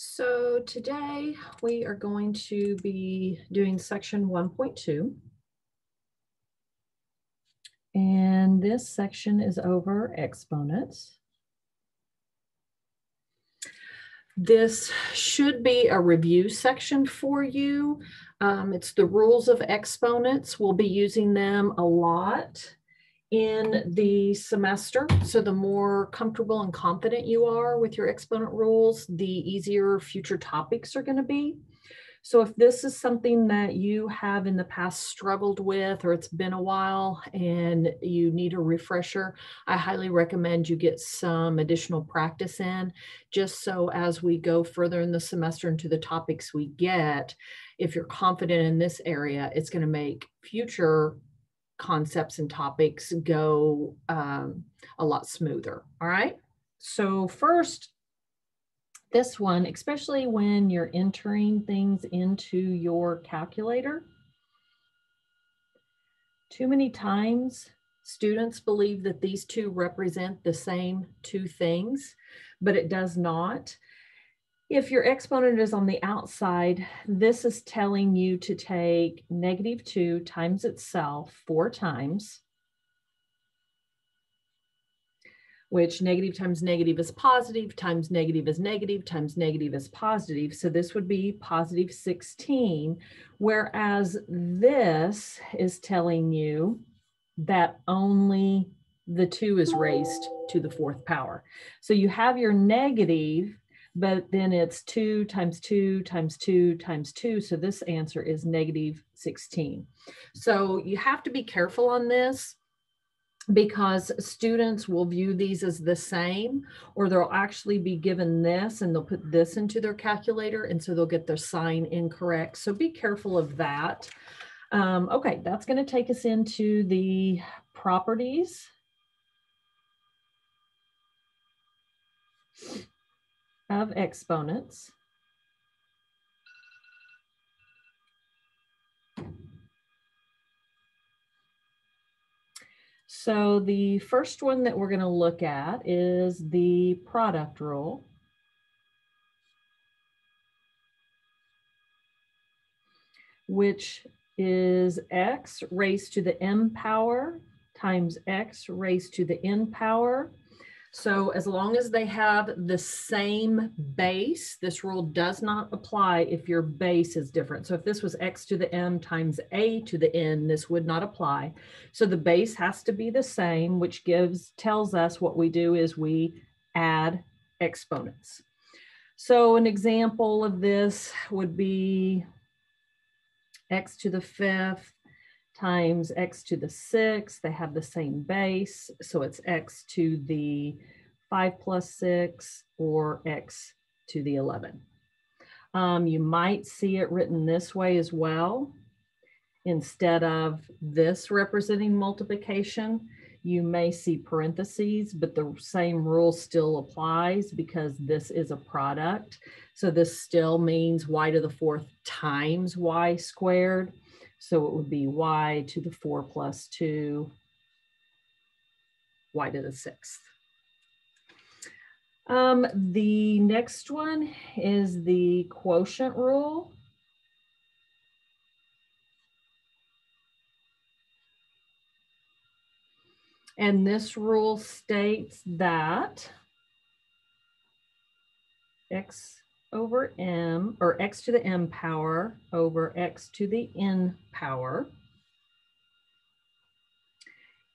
So today we are going to be doing section 1.2. And this section is over exponents. This should be a review section for you. Um, it's the rules of exponents. We'll be using them a lot in the semester. So the more comfortable and confident you are with your exponent rules, the easier future topics are going to be. So if this is something that you have in the past struggled with, or it's been a while and you need a refresher, I highly recommend you get some additional practice in, just so as we go further in the semester into the topics we get, if you're confident in this area, it's going to make future concepts and topics go um, a lot smoother. All right. So first, this one, especially when you're entering things into your calculator, too many times students believe that these two represent the same two things, but it does not. If your exponent is on the outside, this is telling you to take negative 2 times itself four times, which negative times negative is positive, times negative is negative, times negative is positive. So this would be positive 16, whereas this is telling you that only the 2 is raised to the fourth power. So you have your negative but then it's two times two times two times two. So this answer is negative 16. So you have to be careful on this because students will view these as the same or they'll actually be given this and they'll put this into their calculator and so they'll get their sign incorrect. So be careful of that. Um, okay, that's going to take us into the properties. Of exponents. So the first one that we're going to look at is the product rule. which is x raised to the m power times x raised to the n power so as long as they have the same base, this rule does not apply if your base is different. So if this was x to the m times a to the n, this would not apply. So the base has to be the same, which gives tells us what we do is we add exponents. So an example of this would be x to the fifth times x to the six. They have the same base. So it's x to the five plus six or x to the 11. Um, you might see it written this way as well. Instead of this representing multiplication, you may see parentheses, but the same rule still applies because this is a product. So this still means y to the fourth times y squared. So it would be y to the 4 plus 2, y to the sixth. Um, the next one is the quotient rule. And this rule states that x over m, or x to the m power over x to the n power.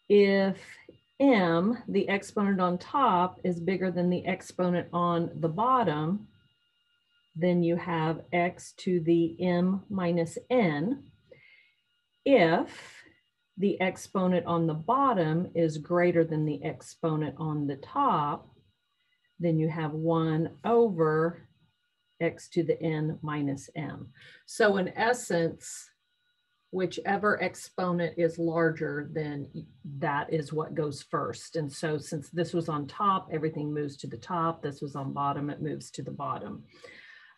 If m, the exponent on top, is bigger than the exponent on the bottom, then you have x to the m minus n. If the exponent on the bottom is greater than the exponent on the top, then you have 1 over x to the n minus m. So in essence, whichever exponent is larger, then that is what goes first. And so since this was on top, everything moves to the top. This was on bottom, it moves to the bottom.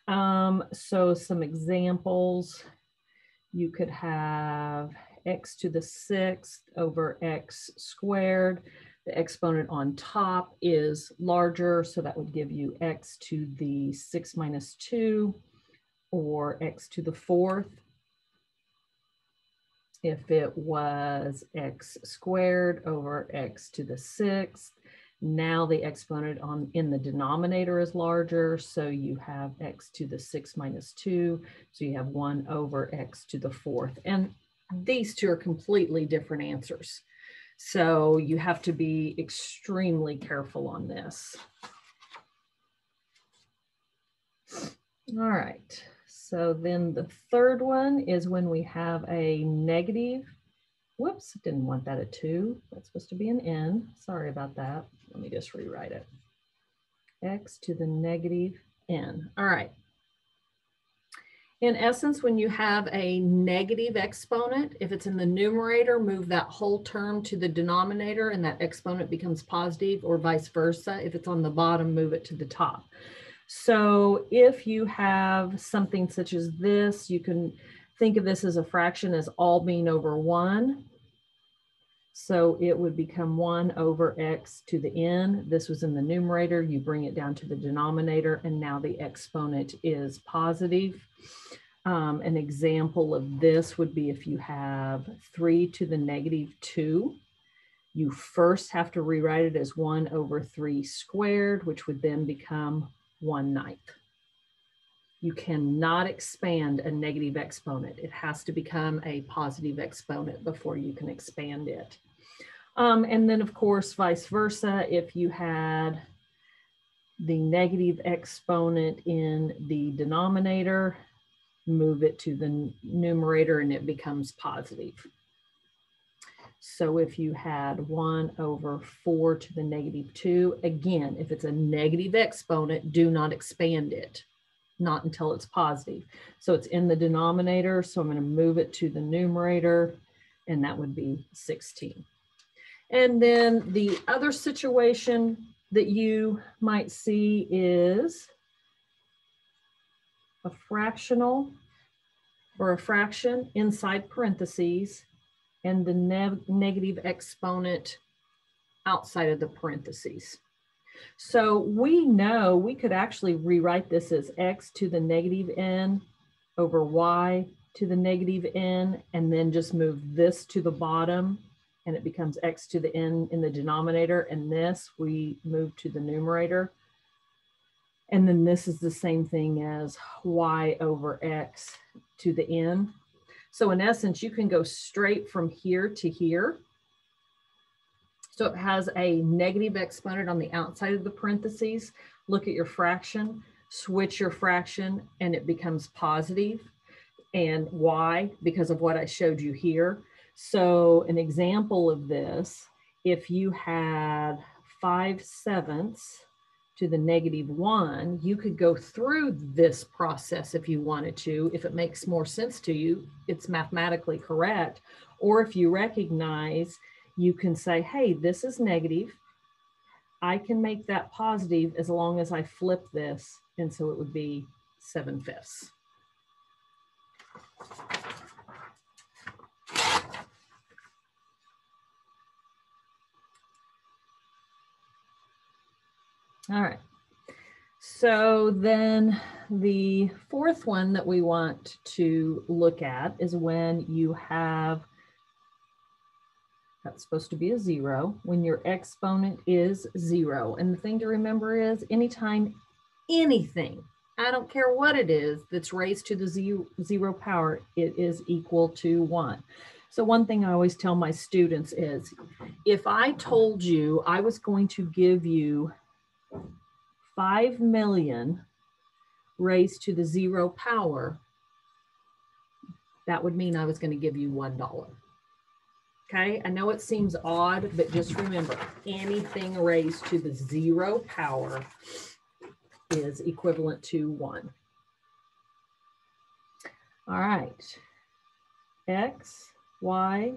Um, so some examples, you could have x to the sixth over x squared. The exponent on top is larger, so that would give you x to the 6 minus 2 or x to the fourth. If it was x squared over x to the sixth, now the exponent on in the denominator is larger, so you have x to the 6 minus 2, so you have 1 over x to the fourth. And these two are completely different answers. So you have to be extremely careful on this. All right, so then the third one is when we have a negative, whoops, didn't want that a two, that's supposed to be an n, sorry about that. Let me just rewrite it. x to the negative n, all right in essence, when you have a negative exponent, if it's in the numerator, move that whole term to the denominator and that exponent becomes positive or vice versa. If it's on the bottom, move it to the top. So if you have something such as this, you can think of this as a fraction as all being over one. So it would become one over x to the n. This was in the numerator. You bring it down to the denominator and now the exponent is positive. Um, an example of this would be if you have three to the negative two, you first have to rewrite it as one over three squared, which would then become one ninth. You cannot expand a negative exponent. It has to become a positive exponent before you can expand it. Um, and then of course, vice versa, if you had the negative exponent in the denominator, move it to the numerator and it becomes positive. So if you had 1 over 4 to the negative 2, again, if it's a negative exponent, do not expand it, not until it's positive. So it's in the denominator, so I'm going to move it to the numerator, and that would be 16. And then the other situation that you might see is a fractional or a fraction inside parentheses and the ne negative exponent outside of the parentheses. So we know we could actually rewrite this as x to the negative n over y to the negative n, and then just move this to the bottom and it becomes x to the n in the denominator, and this we move to the numerator. And then this is the same thing as y over x to the n. So in essence, you can go straight from here to here. So it has a negative exponent on the outside of the parentheses. Look at your fraction, switch your fraction, and it becomes positive. And why? Because of what I showed you here. So an example of this, if you had 5 sevenths to the negative one, you could go through this process if you wanted to. If it makes more sense to you, it's mathematically correct. Or if you recognize, you can say, hey, this is negative. I can make that positive as long as I flip this. And so it would be 7 fifths. All right. So then the fourth one that we want to look at is when you have, that's supposed to be a zero, when your exponent is zero. And the thing to remember is anytime anything, I don't care what it is, that's raised to the zero, zero power, it is equal to one. So one thing I always tell my students is, if I told you I was going to give you 5 million raised to the zero power, that would mean I was going to give you $1. Okay, I know it seems odd, but just remember anything raised to the zero power is equivalent to one. All right, X, Y,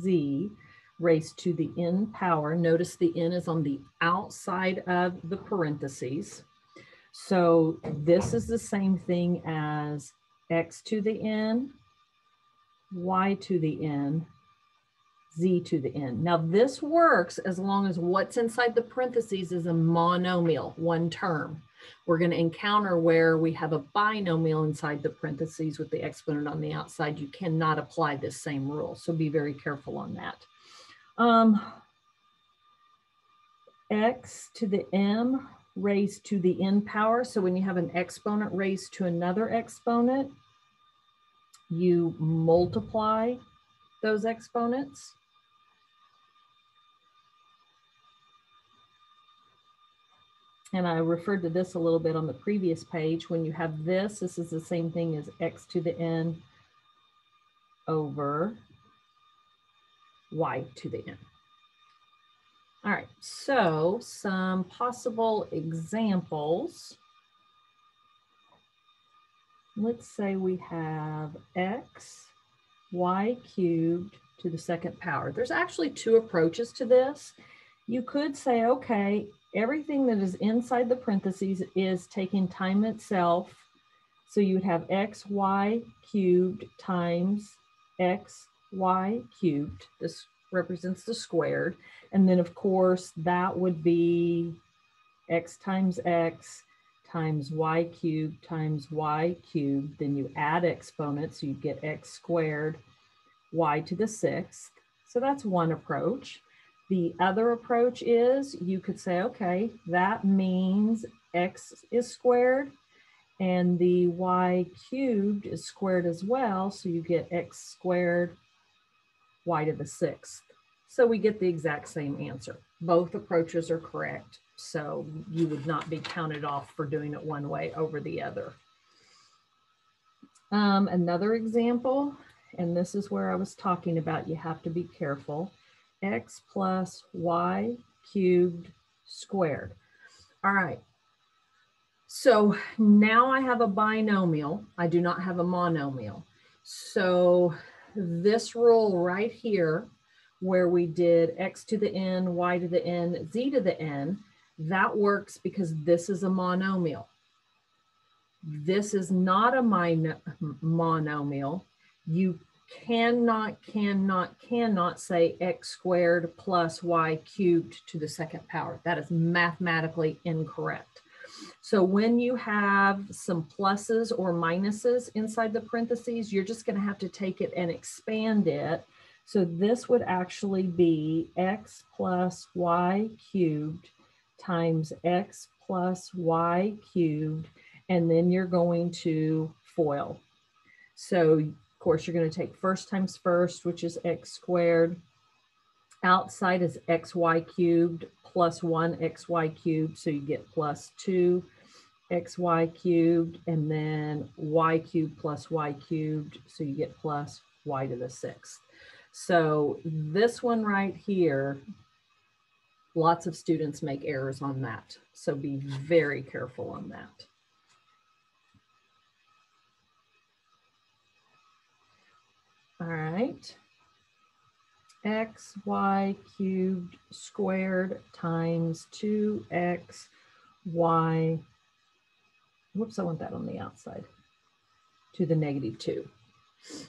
Z raised to the n power. Notice the n is on the outside of the parentheses. So this is the same thing as x to the n, y to the n, z to the n. Now this works as long as what's inside the parentheses is a monomial, one term. We're going to encounter where we have a binomial inside the parentheses with the exponent on the outside. You cannot apply this same rule, so be very careful on that. Um, x to the m raised to the n power. So when you have an exponent raised to another exponent, you multiply those exponents. And I referred to this a little bit on the previous page. When you have this, this is the same thing as x to the n over y to the n. All right, so some possible examples. Let's say we have x, y cubed to the second power. There's actually two approaches to this. You could say, okay, everything that is inside the parentheses is taking time itself. So you would have xy cubed times xy cubed. This represents the squared. And then of course that would be x times x times y cubed times y cubed. Then you add exponents, so you get x squared y to the sixth. So that's one approach. The other approach is you could say, okay, that means x is squared and the y cubed is squared as well. So you get x squared y to the sixth. So we get the exact same answer. Both approaches are correct. So you would not be counted off for doing it one way over the other. Um, another example, and this is where I was talking about you have to be careful x plus y cubed squared. All right. So now I have a binomial. I do not have a monomial. So this rule right here, where we did x to the n, y to the n, z to the n, that works because this is a monomial. This is not a monomial. You cannot, cannot, cannot say x squared plus y cubed to the second power. That is mathematically incorrect. So when you have some pluses or minuses inside the parentheses, you're just going to have to take it and expand it. So this would actually be x plus y cubed times x plus y cubed, and then you're going to FOIL. So of course, you're going to take first times first, which is x squared. Outside is xy cubed plus 1 xy cubed, so you get plus 2 xy cubed, and then y cubed plus y cubed, so you get plus y to the sixth. So this one right here, lots of students make errors on that. So be very careful on that. All right. X, Y cubed squared times 2X, Y. Whoops, I want that on the outside. To the negative 2.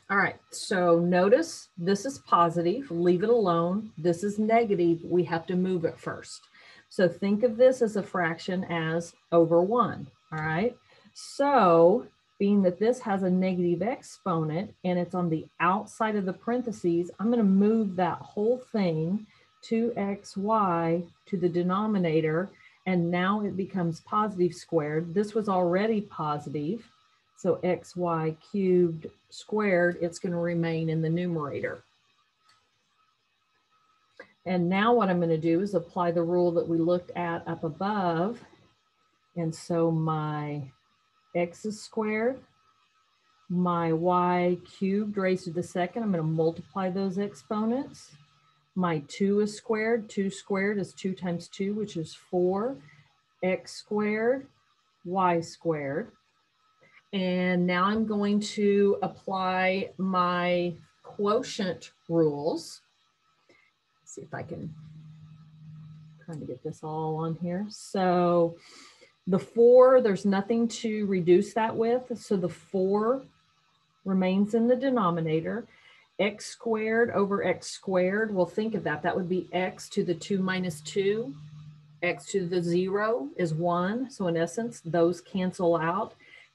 All right, so notice this is positive, leave it alone. This is negative, we have to move it first. So think of this as a fraction as over 1, all right? So being that this has a negative exponent and it's on the outside of the parentheses, I'm going to move that whole thing 2xy to the denominator, and now it becomes positive squared. This was already positive, so xy cubed squared, it's going to remain in the numerator. And now what I'm going to do is apply the rule that we looked at up above. And so my x is squared. My y cubed raised to the second, I'm going to multiply those exponents. My 2 is squared. 2 squared is 2 times 2, which is 4. x squared, y squared. And now I'm going to apply my quotient rules. Let's see if I can, kind of get this all on here. So the four, there's nothing to reduce that with. So the four remains in the denominator. x squared over x squared, well, think of that. That would be x to the 2 minus 2. x to the 0 is 1. So in essence, those cancel out.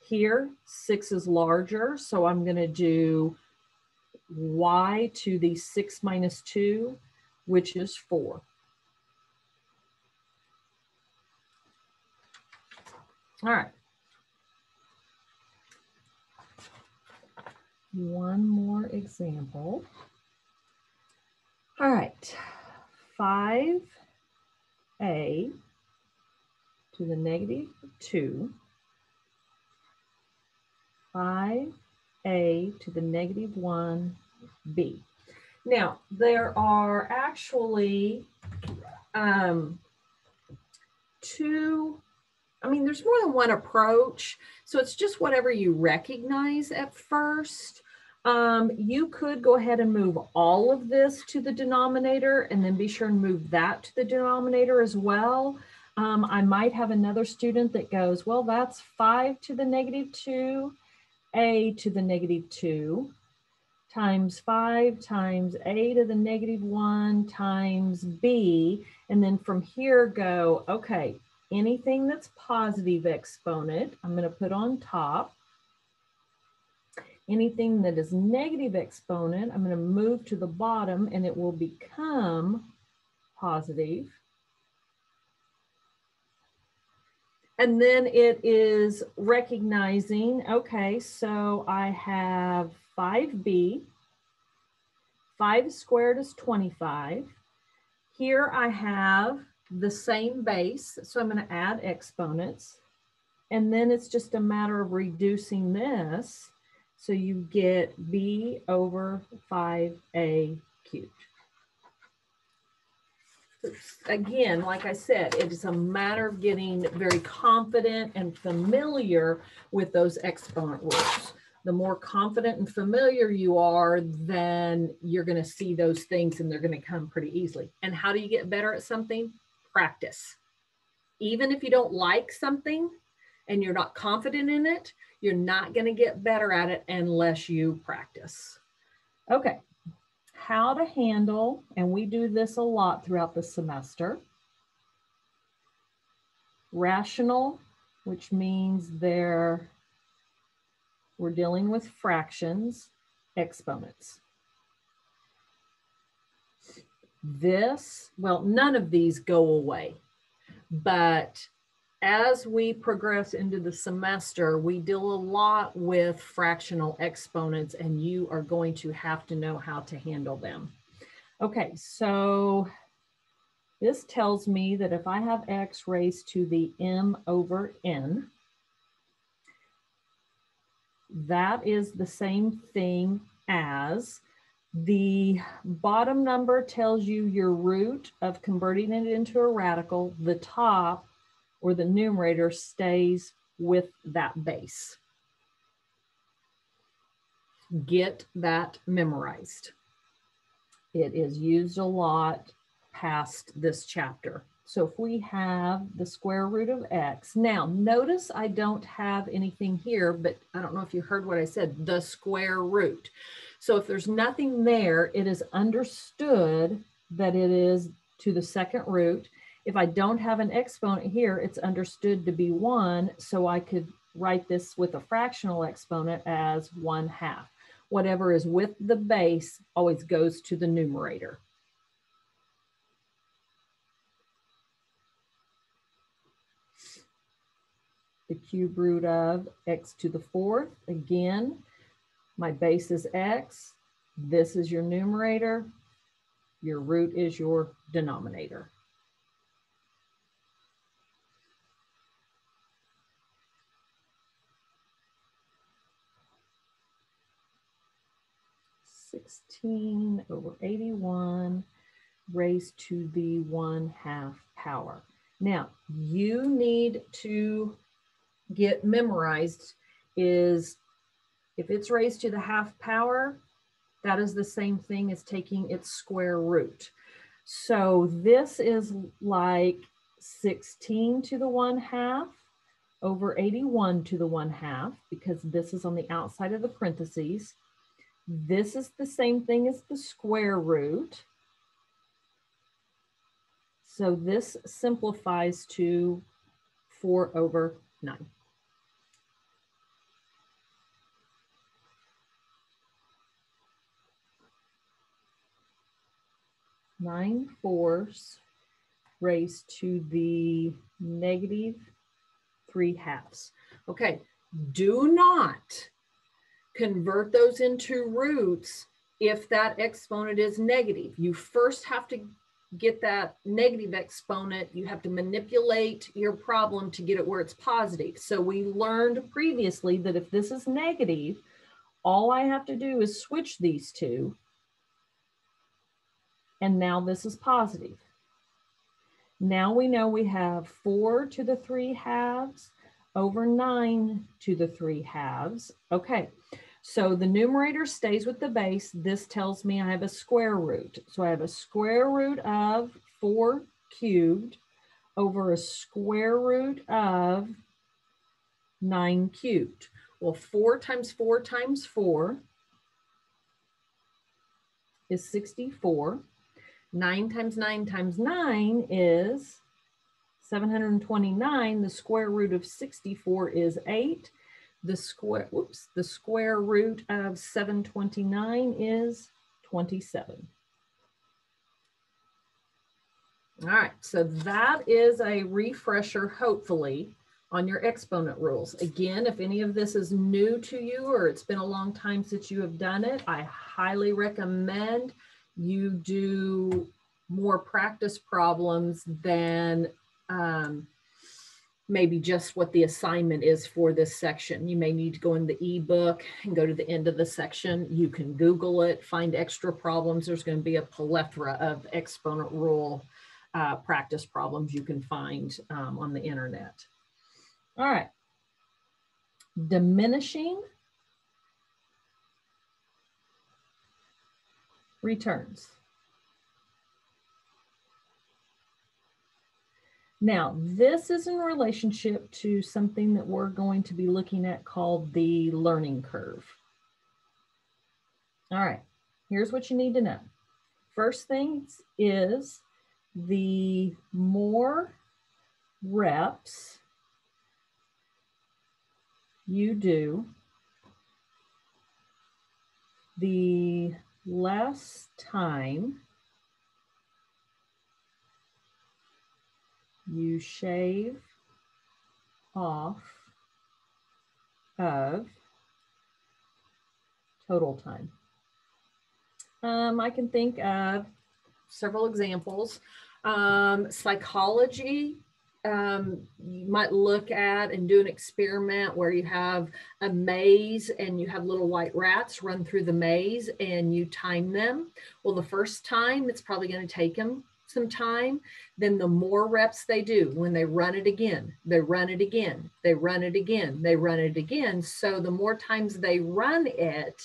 Here, 6 is larger, so I'm going to do y to the 6 minus 2, which is 4. All right. One more example. All right, 5a to the negative 2, 5a to the negative 1b. Now, there are actually um, two I mean, there's more than one approach. So it's just whatever you recognize at first. Um, you could go ahead and move all of this to the denominator and then be sure and move that to the denominator as well. Um, I might have another student that goes, well, that's 5 to the negative 2, a to the negative 2 times 5 times a to the negative 1 times b. And then from here go, okay, anything that's positive exponent, I'm going to put on top. Anything that is negative exponent, I'm going to move to the bottom and it will become positive. And then it is recognizing, okay, so I have 5b. 5 squared is 25. Here I have the same base. So I'm going to add exponents. And then it's just a matter of reducing this. So you get b over 5a cubed. Again, like I said, it is a matter of getting very confident and familiar with those exponent rules the more confident and familiar you are, then you're going to see those things and they're going to come pretty easily. And how do you get better at something? Practice. Even if you don't like something and you're not confident in it, you're not going to get better at it unless you practice. Okay, how to handle, and we do this a lot throughout the semester. Rational, which means they're, we're dealing with fractions, exponents. This, well, none of these go away, but as we progress into the semester, we deal a lot with fractional exponents and you are going to have to know how to handle them. Okay, so this tells me that if I have x raised to the m over n, that is the same thing as the bottom number tells you your root of converting it into a radical. The top or the numerator stays with that base. Get that memorized. It is used a lot past this chapter. So if we have the square root of x, now notice I don't have anything here, but I don't know if you heard what I said, the square root. So if there's nothing there, it is understood that it is to the second root. If I don't have an exponent here, it's understood to be one. So I could write this with a fractional exponent as one half. Whatever is with the base always goes to the numerator. The cube root of x to the fourth, again, my base is x. This is your numerator. Your root is your denominator. Sixteen over eighty-one raised to the one half power. Now, you need to get memorized is if it's raised to the half power, that is the same thing as taking its square root. So this is like 16 to the 1 half over 81 to the 1 half because this is on the outside of the parentheses. This is the same thing as the square root. So this simplifies to 4 over 9. 9 fourths raised to the negative 3 halves. Okay, do not convert those into roots if that exponent is negative. You first have to get that negative exponent. You have to manipulate your problem to get it where it's positive. So we learned previously that if this is negative, all I have to do is switch these two and now this is positive. Now we know we have 4 to the 3 halves over 9 to the 3 halves. Okay, so the numerator stays with the base. This tells me I have a square root. So I have a square root of 4 cubed over a square root of 9 cubed. Well, 4 times 4 times 4 is 64. 9 times 9 times 9 is 729. The square root of 64 is 8. The square, whoops, the square root of 729 is 27. All right, so that is a refresher, hopefully, on your exponent rules. Again, if any of this is new to you or it's been a long time since you have done it, I highly recommend you do more practice problems than um, maybe just what the assignment is for this section. You may need to go in the ebook and go to the end of the section. You can Google it, find extra problems. There's going to be a plethora of exponent rule uh, practice problems you can find um, on the internet. All right. Diminishing returns. Now, this is in relationship to something that we're going to be looking at called the learning curve. All right, here's what you need to know. First thing is the more reps you do, the less time you shave off of total time. Um, I can think of several examples. Um, psychology um, you might look at and do an experiment where you have a maze and you have little white rats run through the maze and you time them. Well, the first time it's probably going to take them some time. Then the more reps they do, when they run it again, they run it again, they run it again, they run it again. So the more times they run it,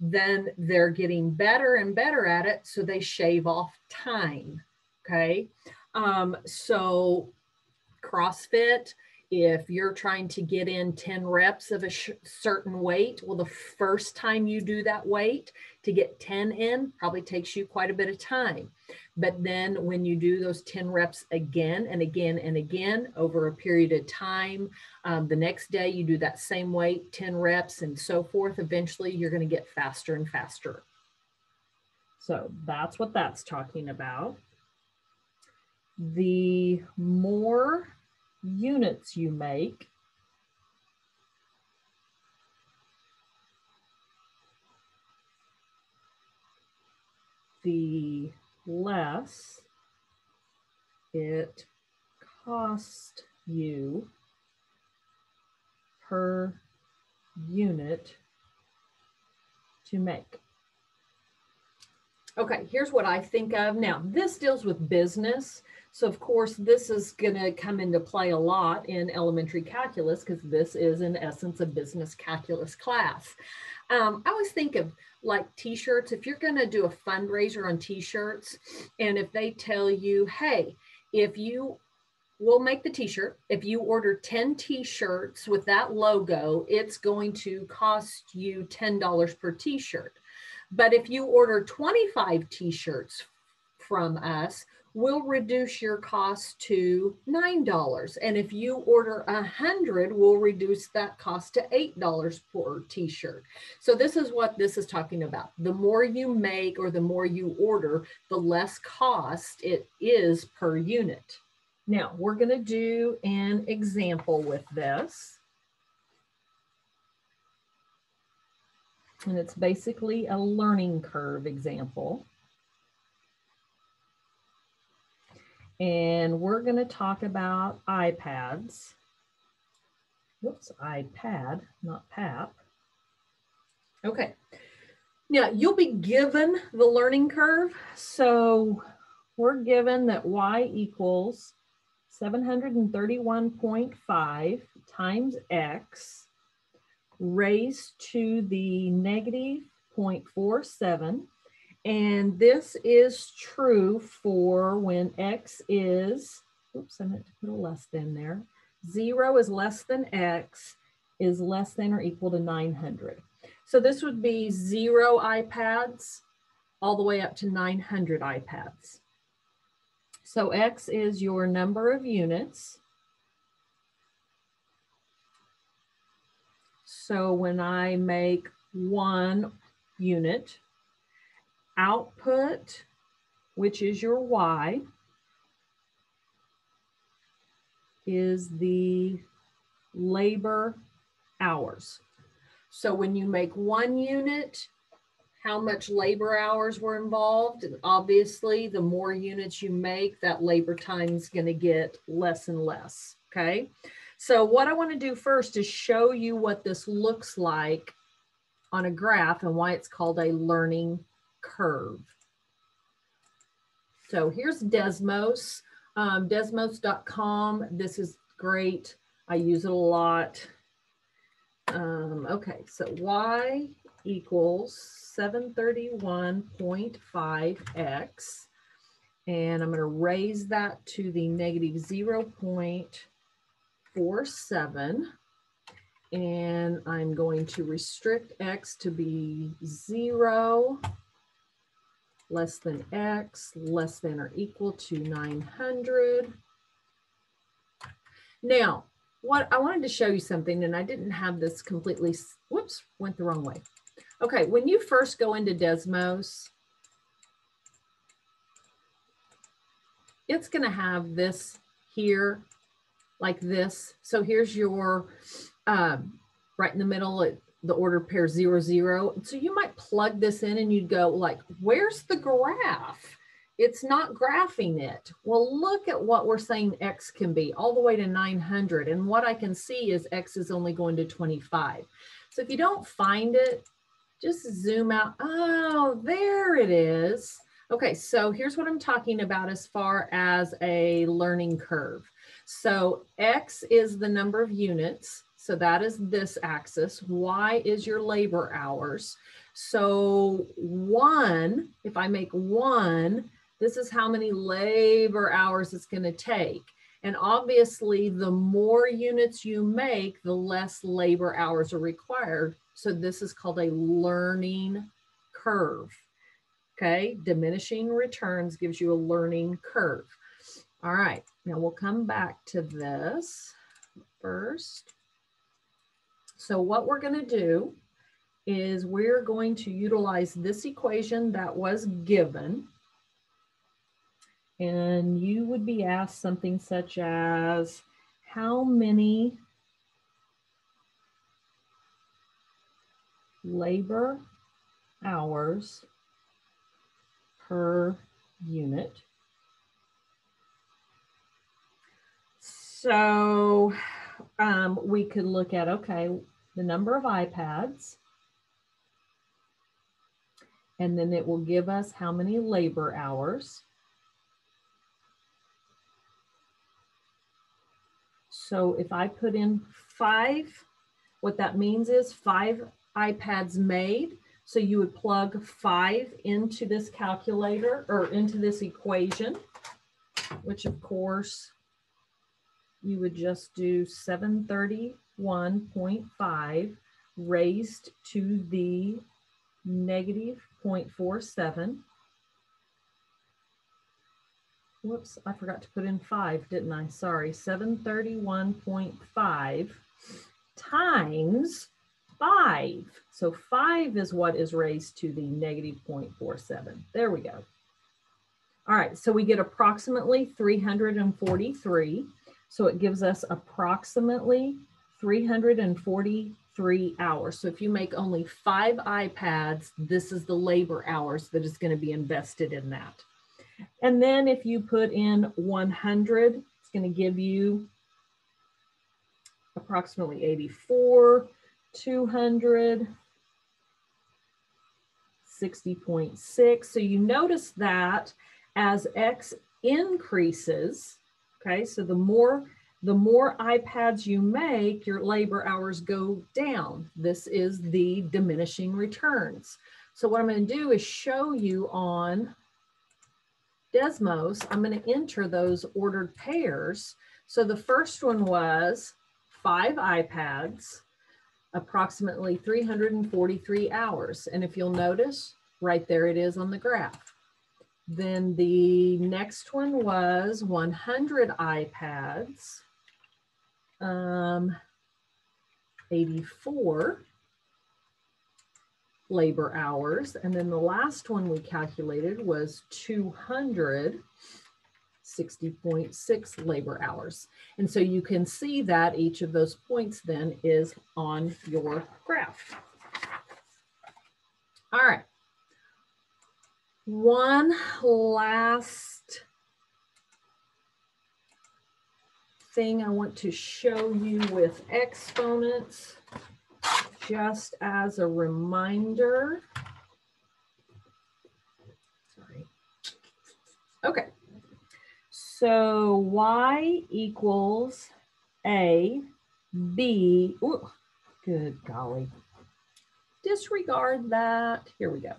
then they're getting better and better at it. So they shave off time. Okay. Um, so CrossFit, if you're trying to get in 10 reps of a certain weight, well, the first time you do that weight to get 10 in probably takes you quite a bit of time. But then when you do those 10 reps again and again and again over a period of time, um, the next day you do that same weight, 10 reps and so forth, eventually you're going to get faster and faster. So that's what that's talking about. The more units you make, the less it cost you per unit to make. Okay, here's what I think of. Now, this deals with business. So of course, this is going to come into play a lot in elementary calculus because this is in essence a business calculus class. Um, I always think of like t-shirts. If you're going to do a fundraiser on t-shirts and if they tell you, hey, if you will make the t-shirt, if you order 10 t-shirts with that logo, it's going to cost you $10 per t-shirt. But if you order 25 t-shirts from us, we'll reduce your cost to $9. And if you order a 100, we'll reduce that cost to $8 per t-shirt. So this is what this is talking about. The more you make or the more you order, the less cost it is per unit. Now we're gonna do an example with this. And it's basically a learning curve example. And we're going to talk about iPads. Whoops, iPad, not PAP. Okay. Now you'll be given the learning curve. So we're given that y equals 731.5 times x raised to the negative 0.47 and this is true for when x is, oops, I meant to put a less than there. Zero is less than x is less than or equal to 900. So this would be zero iPads all the way up to 900 iPads. So X is your number of units. So when I make one unit, output, which is your Y, is the labor hours. So when you make one unit, how much labor hours were involved? And obviously, the more units you make, that labor time is going to get less and less. Okay. So what I want to do first is show you what this looks like on a graph and why it's called a learning curve. So here's Desmos, um, desmos.com. This is great. I use it a lot. Um, okay, so y equals 731.5x. And I'm going to raise that to the negative 0.47 and I'm going to restrict X to be zero less than x, less than or equal to 900. Now, what I wanted to show you something, and I didn't have this completely, whoops, went the wrong way. Okay, when you first go into Desmos, it's gonna have this here, like this. So here's your, um, right in the middle, it the order pair zero, zero. So you might plug this in and you'd go like, where's the graph? It's not graphing it. Well, look at what we're saying X can be all the way to 900. And what I can see is X is only going to 25. So if you don't find it, just zoom out. Oh, there it is. Okay, so here's what I'm talking about as far as a learning curve. So X is the number of units. So that is this axis. Y is your labor hours. So one, if I make one, this is how many labor hours it's going to take. And obviously, the more units you make, the less labor hours are required. So this is called a learning curve. Okay, diminishing returns gives you a learning curve. All right, now we'll come back to this first. So what we're going to do is we're going to utilize this equation that was given. And you would be asked something such as how many labor hours per unit. So um, we could look at, okay, the number of iPads, and then it will give us how many labor hours. So if I put in five, what that means is five iPads made. So you would plug five into this calculator or into this equation, which of course you would just do 731.5 raised to the negative 0.47. Whoops, I forgot to put in five, didn't I? Sorry, 731.5 times five. So five is what is raised to the negative 0.47. There we go. All right, so we get approximately 343. So it gives us approximately 343 hours. So if you make only five iPads, this is the labor hours that is going to be invested in that. And then if you put in 100, it's going to give you approximately 84, 200, 60.6. So you notice that as X increases, okay, so the more the more iPads you make, your labor hours go down. This is the diminishing returns. So what I'm going to do is show you on Desmos, I'm going to enter those ordered pairs. So the first one was five iPads, approximately 343 hours. And if you'll notice, right there it is on the graph. Then the next one was 100 iPads, um, 84 labor hours. And then the last one we calculated was 260.6 labor hours. And so you can see that each of those points then is on your graph. All right. One last thing I want to show you with exponents, just as a reminder. Sorry. Okay. So y equals a b. Ooh, good golly. Disregard that. Here we go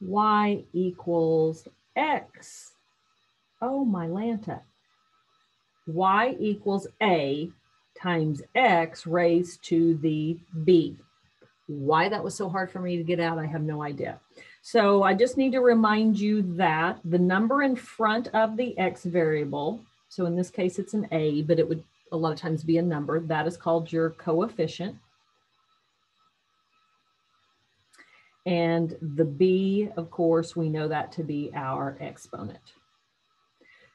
y equals x. Oh, my Lanta. y equals a times x raised to the b. Why that was so hard for me to get out, I have no idea. So I just need to remind you that the number in front of the x variable, so in this case it's an a, but it would a lot of times be a number, that is called your coefficient. And the b, of course, we know that to be our exponent.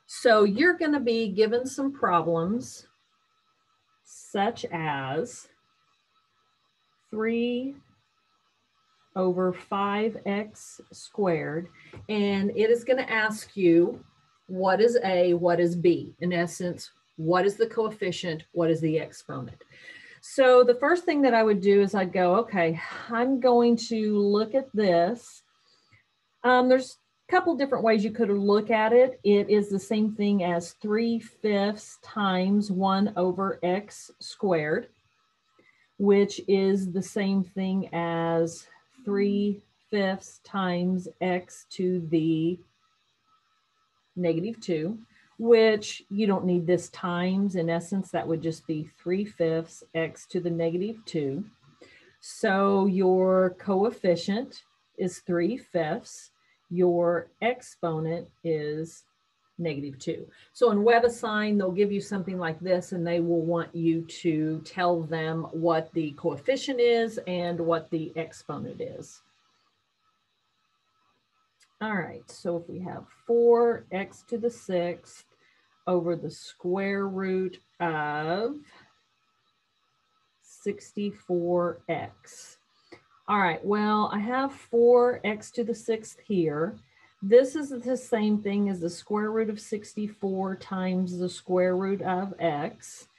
So you're going to be given some problems such as 3 over 5x squared. And it is going to ask you, what is a, what is b? In essence, what is the coefficient? What is the exponent? So the first thing that I would do is I'd go, okay, I'm going to look at this. Um, there's a couple different ways you could look at it. It is the same thing as 3 fifths times 1 over x squared, which is the same thing as 3 fifths times x to the negative 2 which you don't need this times. In essence, that would just be 3 fifths x to the negative 2. So your coefficient is 3 fifths. Your exponent is negative 2. So in WebAssign, they'll give you something like this, and they will want you to tell them what the coefficient is and what the exponent is. All right, so if we have 4x to the sixth over the square root of 64x. All right, well, I have 4x to the sixth here. This is the same thing as the square root of 64 times the square root of x.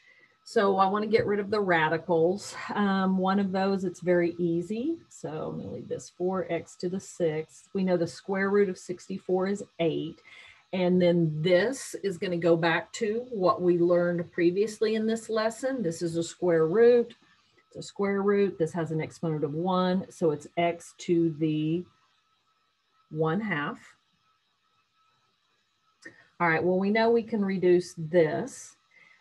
So I want to get rid of the radicals. Um, one of those, it's very easy. So I'm going to leave this 4x to the 6th. We know the square root of 64 is 8. And then this is going to go back to what we learned previously in this lesson. This is a square root. It's a square root. This has an exponent of 1. So it's x to the 1 half. All right, well, we know we can reduce this.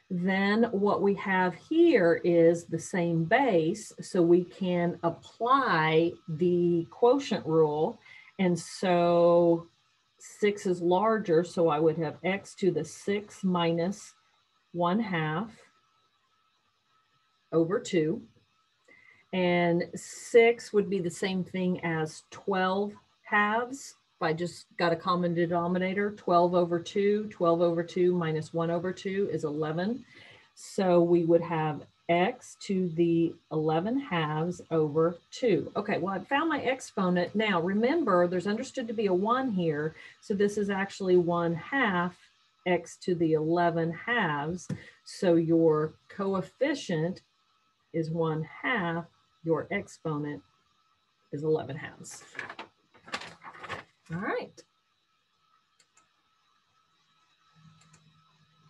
Then what we have here is the same base, so we can apply the quotient rule. And so six is larger, so I would have x to the six minus one half over two. And six would be the same thing as 12 halves. I just got a common denominator, 12 over 2, 12 over 2 minus 1 over 2 is 11. So we would have x to the 11 halves over 2. Okay, well, I found my exponent. Now, remember, there's understood to be a 1 here. So this is actually 1 half x to the 11 halves. So your coefficient is 1 half. Your exponent is 11 halves. All right.